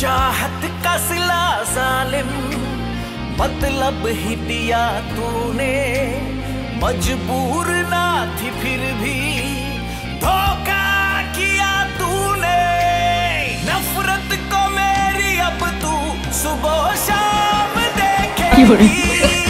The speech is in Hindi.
चाहत का सिला जालिम मतलब ही दिया तूने। मजबूर ना थी फिर भी, धोखा किया तूने। नफरत को मेरी अब तू सुबह शाम देखेगी।